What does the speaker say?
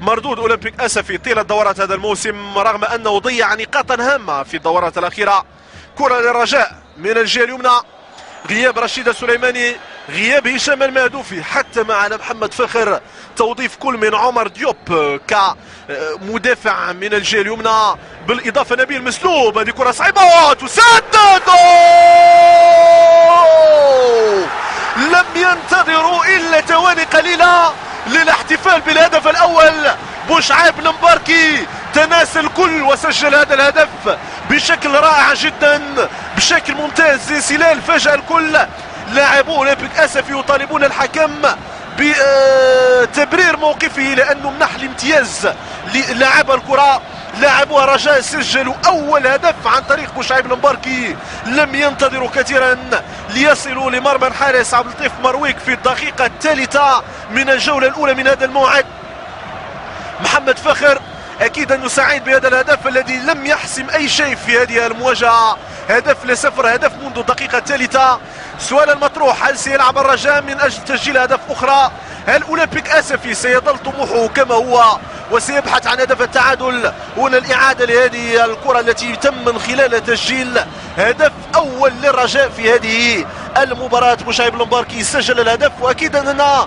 مردود أولمبيك أسفي طيلة دورات هذا الموسم رغم أنه ضيع نقاطا هامة في الدورات الأخيرة. كرة للرجاء من الجهة اليمنى غياب رشيد السليماني غياب هشام المهدوفي حتى مع محمد فخر توظيف كل من عمر ديوب كمدافع من الجهة اليمنى. بالإضافة نبيل مسلوب هذه كرة صعيبة تسدد للاحتفال بالهدف الأول. بوشعيب المباركي تناسى الكل وسجل هذا الهدف بشكل رائع جدا بشكل ممتاز. سلال فاجأ الكل. لاعبو أولمبيك اسف يطالبون الحكم بتبرير موقفه لأنه منح الامتياز للاعب الكرة. لاعبوها رجاء سجلوا أول هدف عن طريق بوشعيب المباركي لم ينتظروا كثيرا ليصلوا لمرمى الحارس عبد اللطيف مرويك في الدقيقة الثالثة. من الجولة الأولى من هذا الموعد. محمد فخر أكيد أنه سعيد بهذا الهدف الذي لم يحسم أي شيء في هذه المواجهة. هدف لصفر هدف منذ الدقيقة الثالثة. سؤال المطروح هل سيلعب الرجاء من أجل تسجيل هدف أخرى؟ هل أولمبيك آسفي سيظل طموحه كما هو؟ وسيبحث عن هدف التعادل. هنا الإعادة لهذه الكرة التي تم من خلال تسجيل هدف أول للرجاء في هذه المباراة. مشاهب المباركي سجل الهدف وأكيد أننا